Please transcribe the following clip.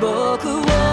僕を